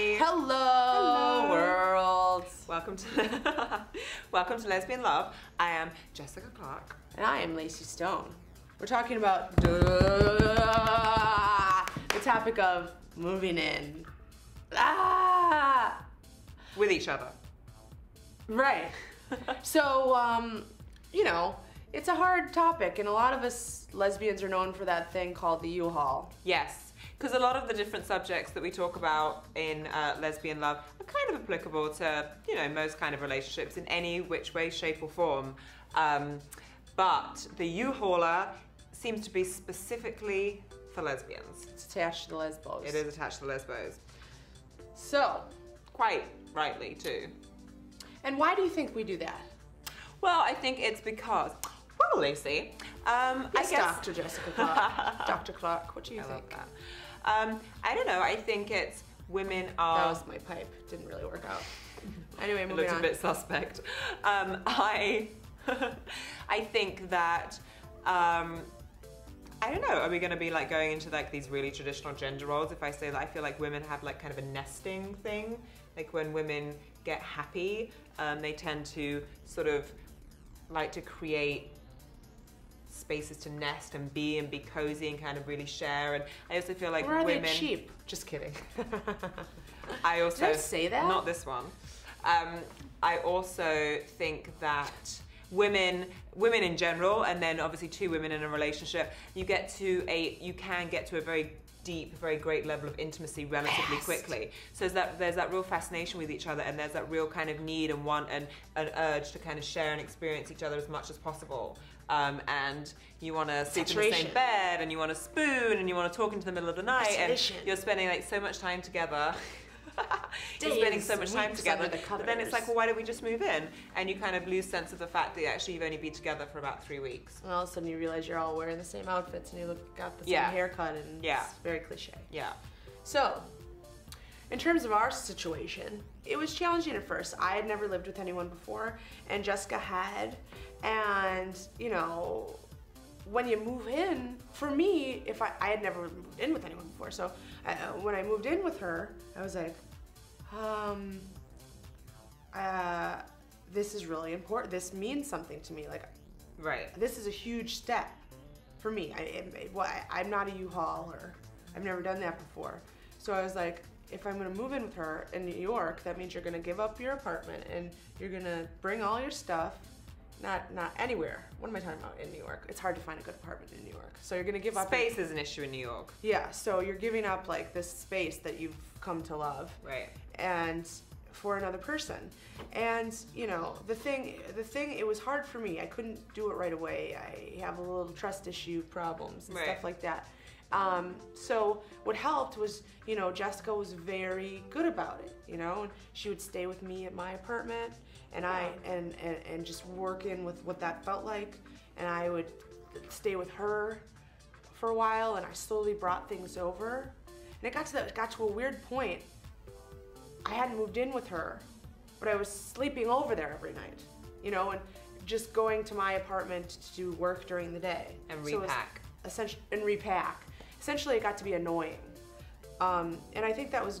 Everybody. Hello, Hello. world. Welcome to Welcome to Lesbian Love. I am Jessica Clark. And I am Lacey Stone. We're talking about the topic of moving in. Ah, With each other. right. so, um, you know, it's a hard topic, and a lot of us lesbians are known for that thing called the U-Haul. Yes. Because a lot of the different subjects that we talk about in uh, lesbian love are kind of applicable to, you know, most kind of relationships in any which way, shape, or form. Um, but the U-hauler seems to be specifically for lesbians. It's attached to the lesbos. It is attached to lesbos. So, Quite rightly, too. and why do you think we do that? Well, I think it's because, well, Lucy, um, Yes, I guess. Dr. Jessica Clark. Dr. Clark, what do you I think? Um, I don't know. I think it's women are. That was my pipe. Didn't really work out. Anyway, it moving looked on. a little bit suspect. Um, I, I think that. Um, I don't know. Are we going to be like going into like these really traditional gender roles? If I say that, I feel like women have like kind of a nesting thing. Like when women get happy, um, they tend to sort of like to create spaces to nest and be and be cozy and kind of really share. And I also feel like Or are women. they cheap? Just kidding. I also Did I say that? Not this one. Um, I also think that women, women in general, and then obviously two women in a relationship, you get to a, you can get to a very deep, very great level of intimacy relatively quickly. So there's that, there's that real fascination with each other, and there's that real kind of need and want and an urge to kind of share and experience each other as much as possible. Um, and you want to sleep in the same bed, and you want to spoon, and you want to talk into the middle of the night, and you're spending like so much time together. You're spending so much time together, but then it's like, well, why don't we just move in? And you kind of lose sense of the fact that actually you've only been together for about three weeks. And all of a sudden you realize you're all wearing the same outfits and you look got the same Yeah. haircut and Yeah. it's very cliche. Yeah. So, in terms of our situation, it was challenging at first. I had never lived with anyone before, and Jessica had. And, you know, when you move in, for me, if I, I had never moved in with anyone before, so uh, when I moved in with her, I was like, um, uh, this is really important. This means something to me. Like, Right. this is a huge step for me. I, it, well, I, I'm not a U-Haul or I've never done that before. So I was like, if I'm gonna move in with her in New York, that means you're gonna give up your apartment and you're gonna bring all your stuff, not not anywhere. What am I talking about in New York? It's hard to find a good apartment in New York. So you're gonna give up Space is an issue in New York. Yeah, so you're giving up like this space that you've come to love Right. and for another person and you know the thing the thing it was hard for me i couldn't do it right away i have a little trust issue problems and Right. stuff like that um, so what helped was you know jessica was very good about it you know and she would stay with me at my apartment and i and and, and just work in with what that felt like and i would stay with her for a while and i slowly brought things over and it got to that it got to a weird point I hadn't moved in with her, but I was sleeping over there every night, you know, and just going to my apartment to do work during the day. And So repack. essentially, and repack. Essentially, it got to be annoying. Um, and I think that was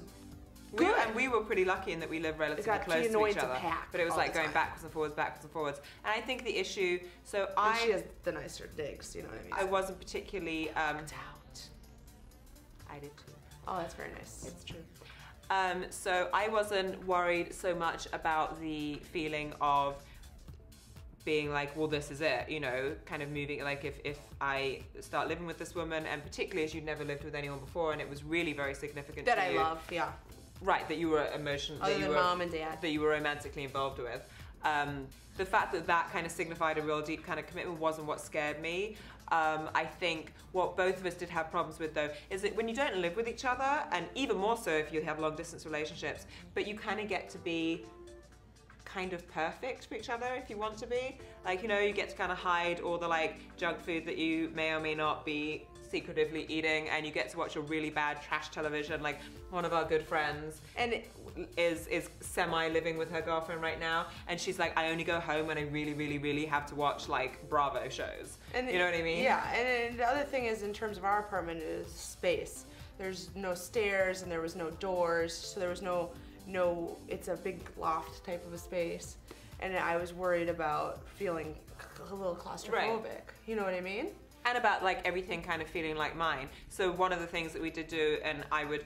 We, good. and we were pretty lucky in that we live relatively close to each other. pack but it was like going time. backwards and forwards, backwards and forwards. And I think the issue, so and I, she has the nicer digs, you know what I mean? I wasn't particularly, um, out. I did too. Oh, that's very nice. It's true. Um, so I wasn't worried so much about the feeling of being like, well, this is it, you know, kind of moving, like if, if I start living with this woman, and particularly as you'd never lived with anyone before, and it was really very significant that I you, love, yeah. Right, that you were emotionally, that you were, mom and dad. that you were romantically involved with. Um, the fact that that kind of signified a real deep kind of commitment wasn't what scared me. Um, I think what both of us did have problems with though is that when you don't live with each other, and even more so if you have long distance relationships, but you kind of get to be kind of perfect for each other if you want to be. Like, you know, you get to kind of hide all the like junk food that you may or may not be secretively eating and you get to watch a really bad trash television. Like one of our good friends And is is semi living with her girlfriend right now and she's like, I only go home when I really, really, really have to watch like Bravo shows. And you know what I mean? Yeah, and, and the other thing is in terms of our apartment is space. there's no stairs and there was no doors, so there was no no. It's a big loft type of a space, and I was worried about feeling a little claustrophobic. You know what I mean? And about like everything kind of feeling like mine. So one of the things that we did do, and I would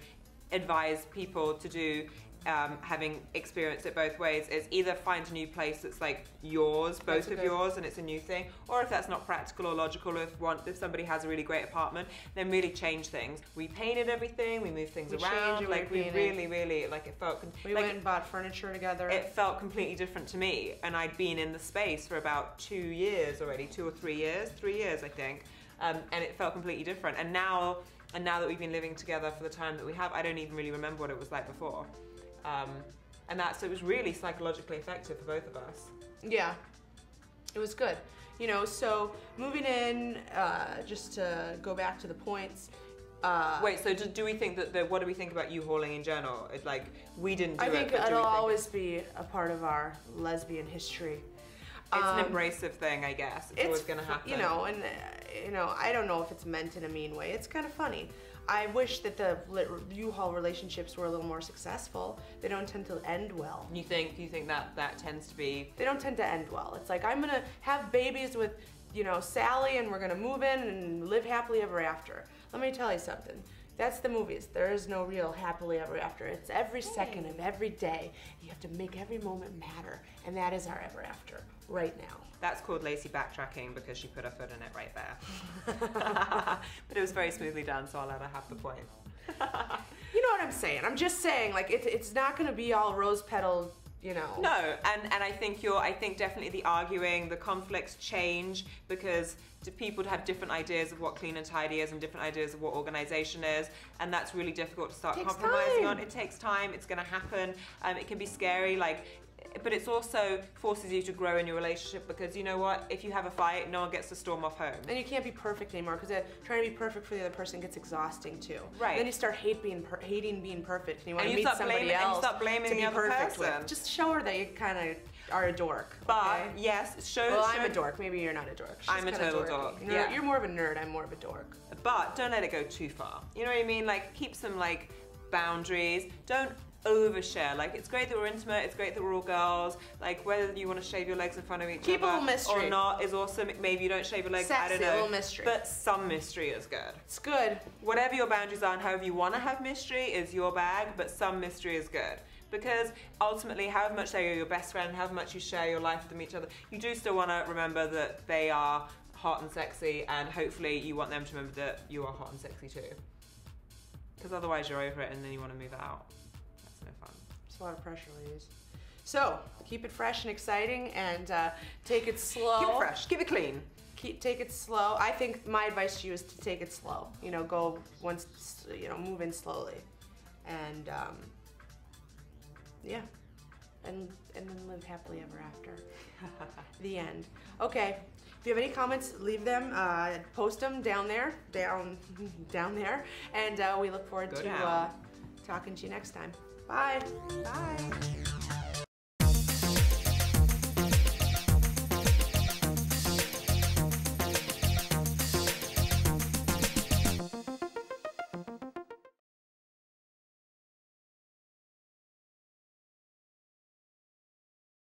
advise people to do, um, having experienced it both ways, is either find a new place that's like yours, both of yours, and it's a new thing, or if that's not practical or logical, if one if somebody has a really great apartment, then really change things. We painted everything, we moved things We around, like we really, really like it felt. We like, went and bought furniture together. it felt completely different to me and i'd been in the space for about two years already two or three years three years i think um, and it felt completely different and now and now that we've been living together for the time that we have i don't even really remember what it was like before um, and that's it was really psychologically effective for both of us Yeah, it was good. You know, so moving in, uh, just to go back to the points. Uh, wait so do, do we think that the what do we think about you hauling in general it, like we didn't do I think it, it'll always be a part of our lesbian history. it's Um, an abrasive thing i guess it's, always going to happen You know, and you know, I don't know if it's meant in a mean way. It's kind of funny. I wish that the U-Haul relationships were a little more successful. They don't tend to end well. you think you think that that tends to be They don't tend to end well. It's like I'm gonna have babies with, you know, Sally, and we're gonna move in and live happily ever after. Let me tell you something. That's the movies. There is no real happily ever after. It's every second of every day. You have to make every moment matter, and that is our ever after right now. That's called Lacey backtracking because she put her foot in it right there. but it was very smoothly done, so I'll let her have the point. You know what I'm saying? I'm just saying, like, it, it's not gonna be all rose petal, you know. No, and, and I think you're I think definitely the arguing, the conflicts change because people have different ideas of what clean and tidy is and different ideas of what organization is, and that's really difficult to start compromising time. on. It takes time. It's going to happen. Um, it can be scary, like. But it's also forces you to grow in your relationship because you know what? If you have a fight, no one gets to storm off home. And you can't be perfect anymore because uh, trying to be perfect for the other person gets exhausting too. Right. Then you start hate being per- hating being perfect, and you want And to meet somebody blaming- and you else start blaming to the be other perfect person. with. Just show her that you kind of are a dork. But okay? yes, show. well, show I'm a dork. Maybe you're not a dork. She's I'm a total dorky. dork, You're, yeah. you're more of a nerd. I'm more of a dork. but don't let it go too far. You know what I mean? Like keep some like boundaries. Don't overshare. Like it's great that we're intimate. It's great that we're all girls. Like whether you want to shave your legs in front of each Keep other mystery. or not is awesome. Maybe you don't shave your legs. I don't know. mystery. But some mystery is good. It's good. Whatever your boundaries are and however you want to have mystery is your bag. But some mystery is good. Because ultimately, however much they are your best friend, however much you share your life with them each other, you do still want to remember that they are hot and sexy, and hopefully you want them to remember that you are hot and sexy too. Because otherwise you're over it and then you want to move out. That's no fun. It's a lot of pressure, ladies. So keep it fresh and exciting, and uh, take it slow. Keep it fresh. Keep it clean. keep take it slow. I think my advice to you is to take it slow. You know, go once, you know, move in slowly, and um, yeah, and and then live happily ever after. the end. Okay. If you have any comments, leave them. Uh, post them down there, down, down there, and uh, we look forward Go to uh, talking to you next time. Bye. Bye.